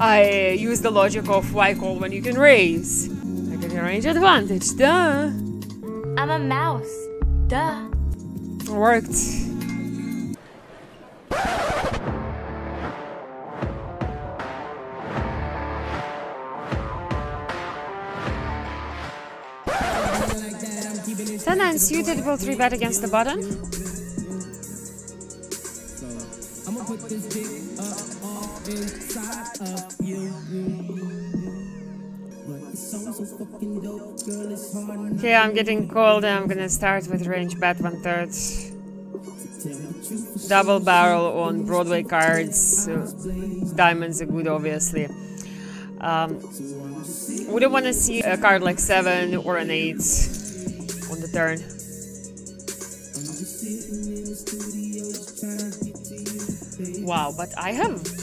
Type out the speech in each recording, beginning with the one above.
I use the logic of why call when you can raise. I get a range advantage, duh. I'm a mouse. Duh. Worked. Ten and suited will three bet against the button. Okay, I'm getting cold and I'm gonna start with range bet one third. Double barrel on Broadway cards. So diamonds are good, obviously. Um, wouldn't want to see a card like 7 or an 8 on the turn. Wow, but I have...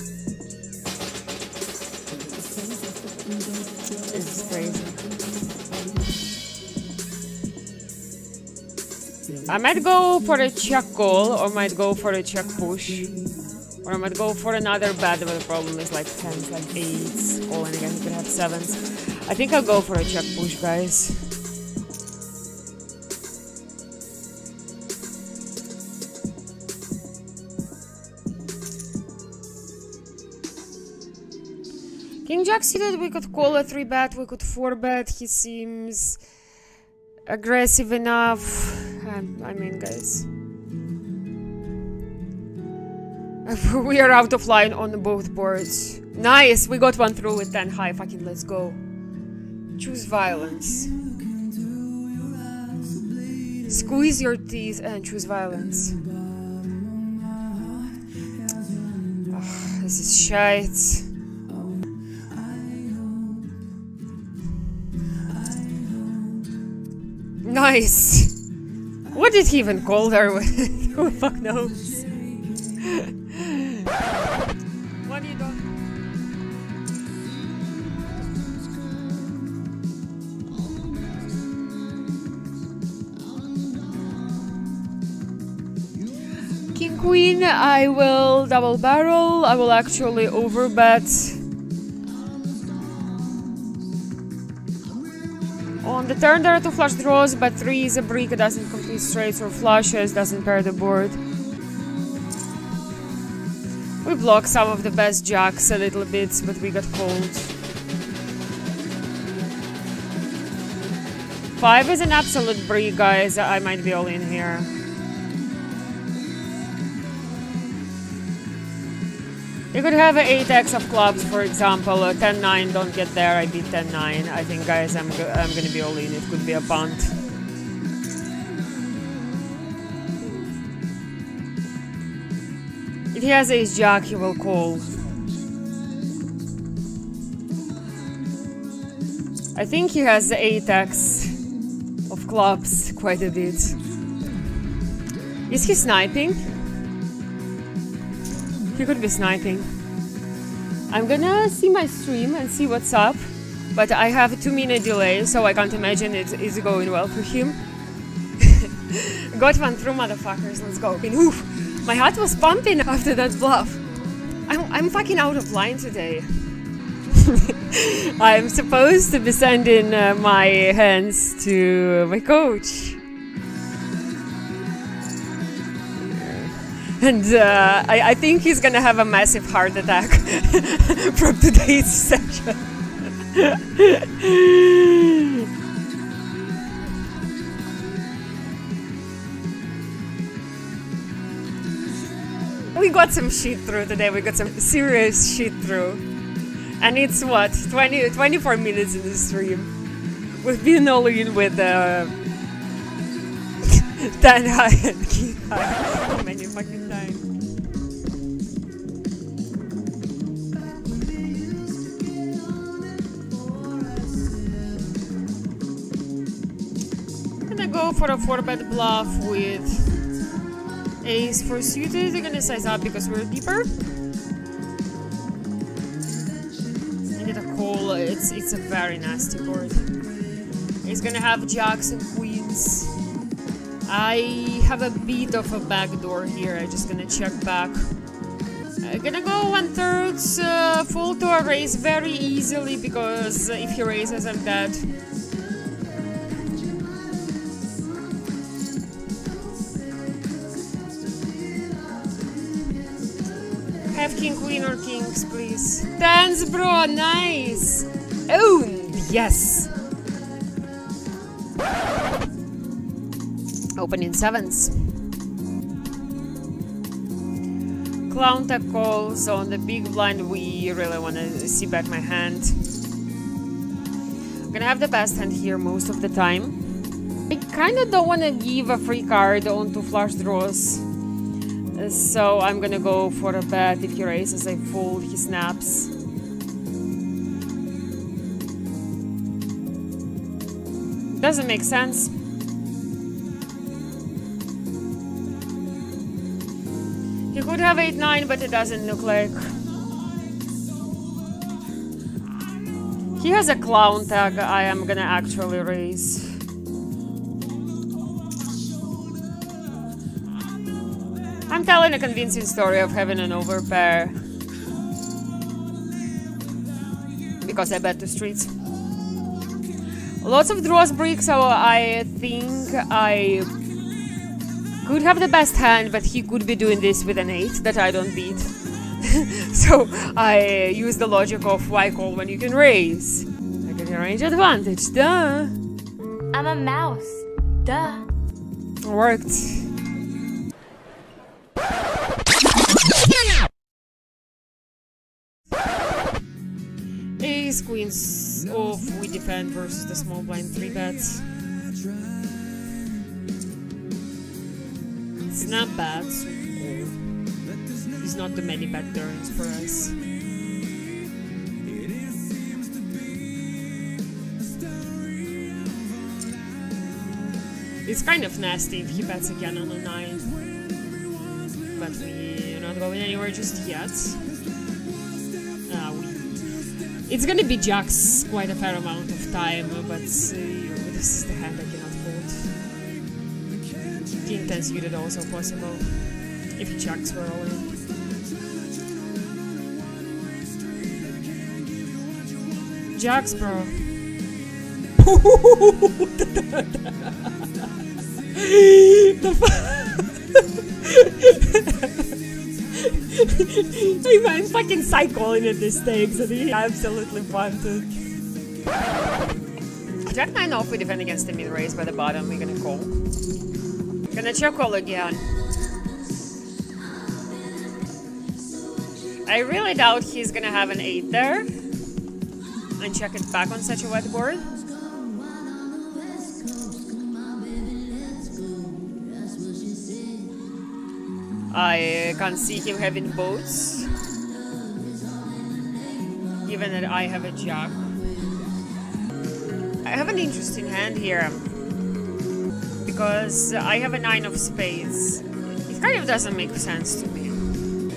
crazy. I might go for a check call or might go for a check push. Or I might go for another bet, but the problem is like 10s, like 8s. Oh, and again, you could have 7s. I think I'll go for a check push, guys. King Jack suited, we could call a 3 bet, we could 4 bet. He seems aggressive enough. Um, I mean, guys. we are out of line on both boards. Nice, we got one through with 10 high. Fucking let's go. Choose violence. Squeeze your teeth and choose violence. Ugh, this is shite. Nice. What did he even call her with? Who the fuck knows? King Queen, I will double barrel. I will actually overbet. On the turn there are two flush draws, but three is a brick, doesn't complete straights or flushes, doesn't pair the board. We block some of the best jacks a little bit, but we got cold. Five is an absolute brick, guys. I might be all in here. You could have an 8x of clubs, for example, a 10-9, don't get there, I beat 10-9. I think, guys, I'm, go I'm gonna be all in, it could be a punt. If he has ace jack, he will call. I think he has the 8x of clubs, quite a bit. Is he sniping? He could be sniping. I'm gonna see my stream and see what's up, but I have a two minute delay, so I can't imagine it is going well for him. Got one through, motherfuckers, let's go. Oof, my heart was pumping after that bluff. I'm, I'm fucking out of line today. I'm supposed to be sending uh, my hands to my coach. And uh, I, I, think he's gonna have a massive heart attack from today's session. we got some shit through today, we got some serious shit through. And it's what, 20, 24 minutes in the stream. We've been all in with uh, 10 high and key high. Many fucking times. gonna go four a 4 bet bluff with ace for suited. They're gonna size up because we're deeper. I get a call. It's, it's a very nasty board. He's gonna have jacks and queens. I have a bit of a backdoor here. I'm just gonna check back I'm gonna go one third uh, full to a raise very easily because if he raises, I'm dead. Have king, queen, or kings, please. Tens, bro, nice! Oh, yes! Opening sevens. Clown tag calls on the big blind. We really want to see back my hand. I'm gonna have the best hand here most of the time. I kind of don't want to give a free card on two flush draws. So I'm gonna go for a bet. If he raises, I fold, he snaps. Doesn't make sense. He could have 8-9, but it doesn't look like. He has a clown tag I am gonna actually raise. I'm telling a convincing story of having an overpair. Because I bet the streets. Lots of draws break, so I think I could have the best hand, but he could be doing this with an 8 that I don't beat. so I use the logic of why call when you can raise. I get a range advantage, duh. I'm a mouse. Duh. Worked. Ace, queens off, we defend versus the small blind 3 bets. It's not bad, It's not too many bad turns for us. It's kind of nasty if he bets again on a 9. But we're not going anywhere just yet. Uh, we... It's gonna be jacks quite a fair amount of time, but uh, this is the hand I fold. King 10 suited also possible. If he jacks, we're all in. Jacks, bro. I'm, I'm fucking cycling at this stage, so he absolutely wanted. Jack 9 off, we defend against the mid raise by the button, we're gonna call. Gonna check call again. I really doubt he's gonna have an 8 there. And check it back on such a wet board. I can't see him having boats. Given that I have a jack. I have an interesting hand here. Because I have a nine of spades. It kind of doesn't make sense to me.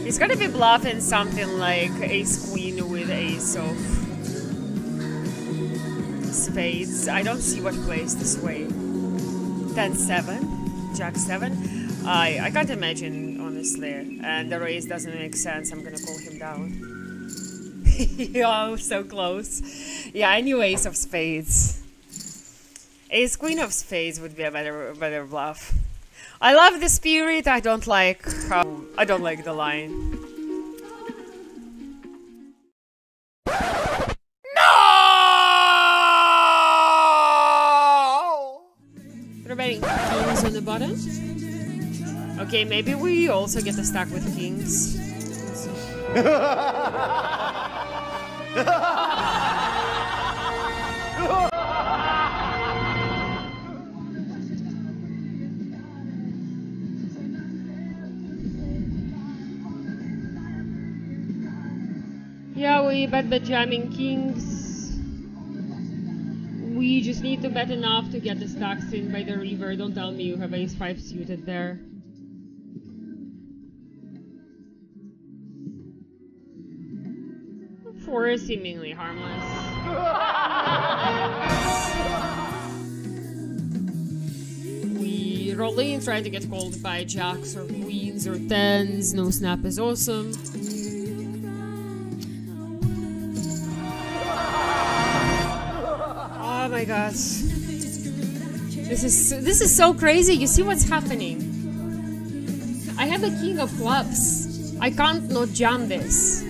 He's gonna be bluffing something like ace queen with ace of spades. I don't see what plays this way. 10 7, jack 7. I, I can't imagine, honestly. And the raise doesn't make sense. I'm gonna call him down. oh, so close. Yeah, I knew ace of spades. Ace queen of spades would be a better, better bluff. I love the spirit. I don't like how I don't like the line. No! About kings on the bottom? Okay, maybe we also get a stack with kings. Bet the jamming kings. We just need to bet enough to get the stacks in by the river. Don't tell me you have ace 5 suited there. Four is seemingly harmless. we roll in, trying to get called by jacks or queens or tens. No snap is awesome. gosh. This is this is so crazy. You see what's happening. I have the king of clubs. I can't not jam this.